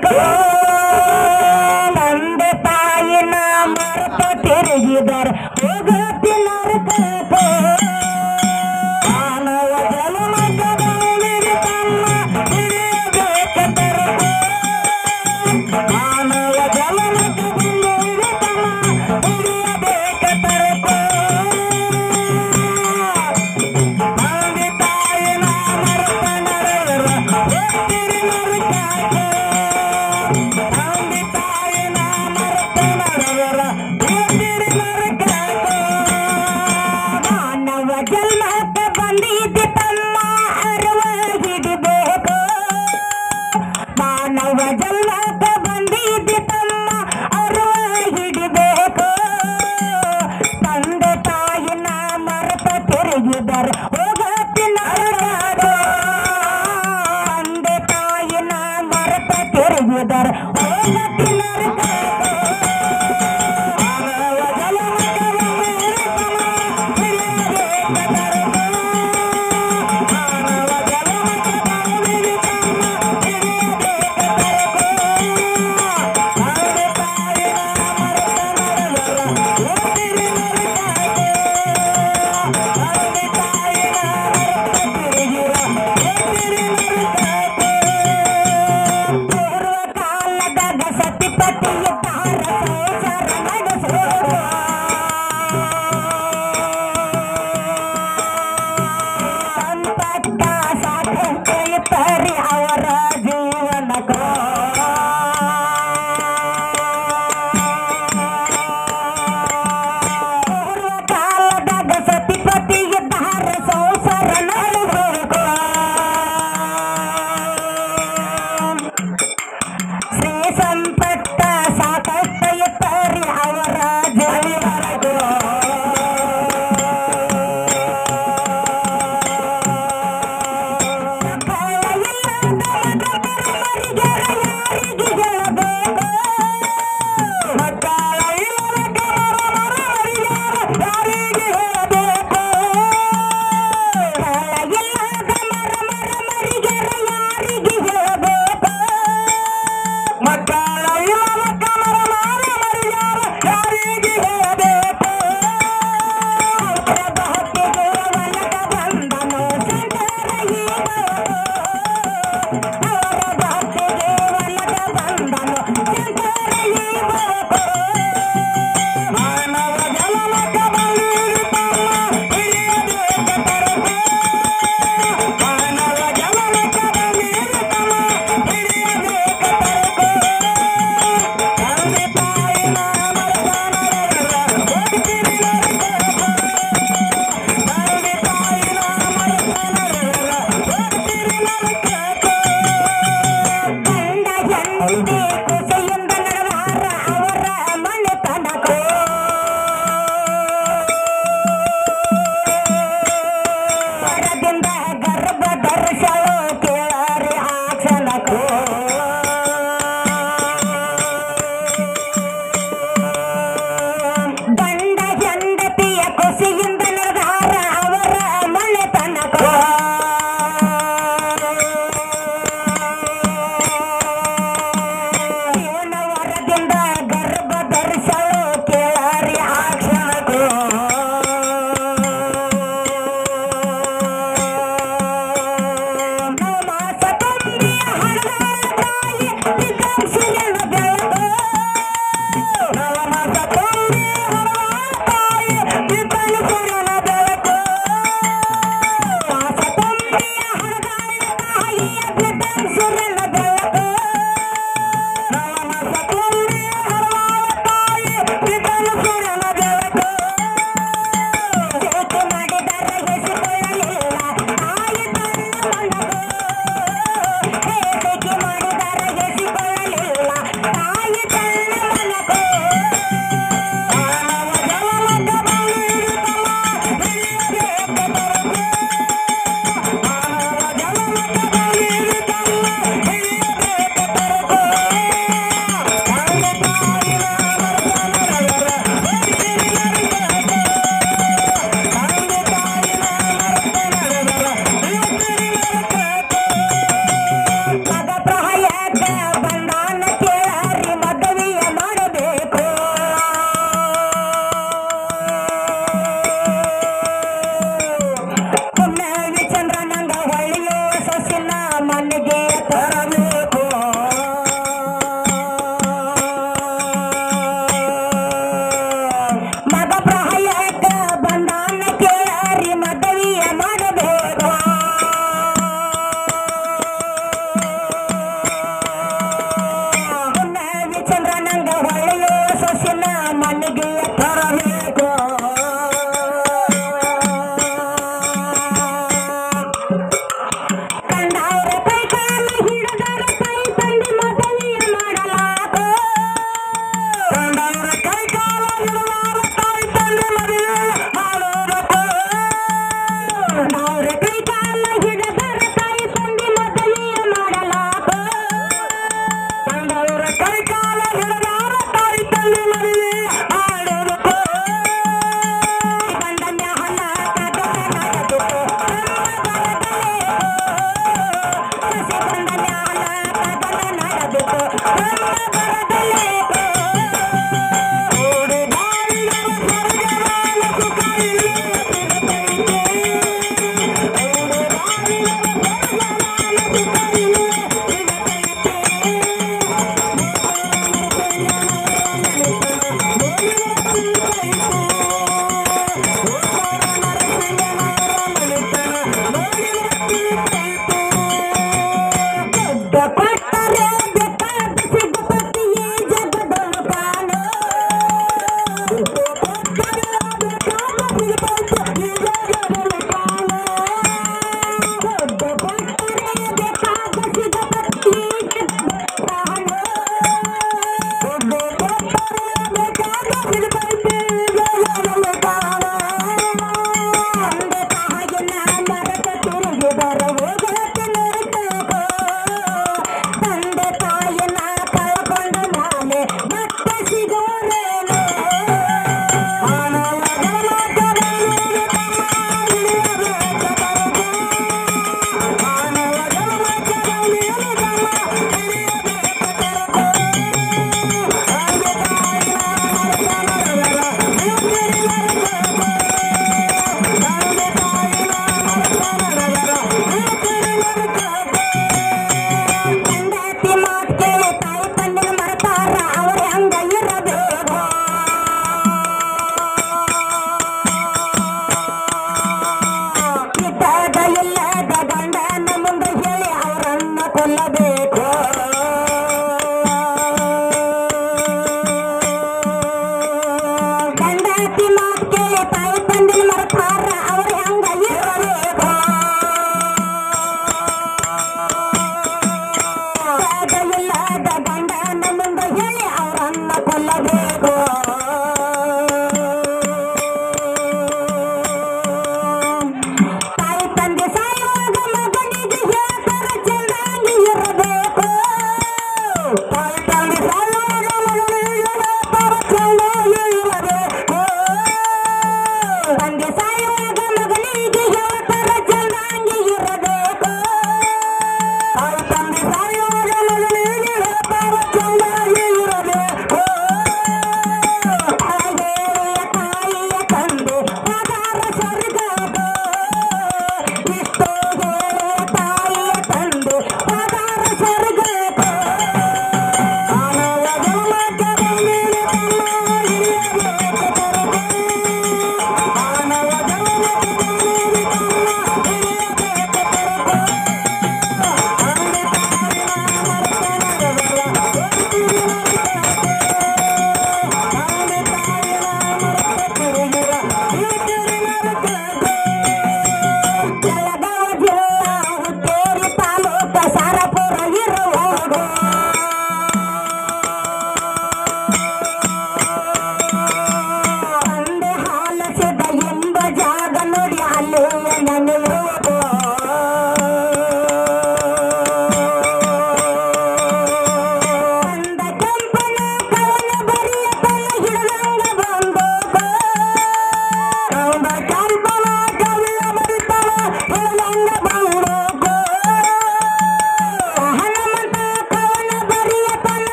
Come! लख लख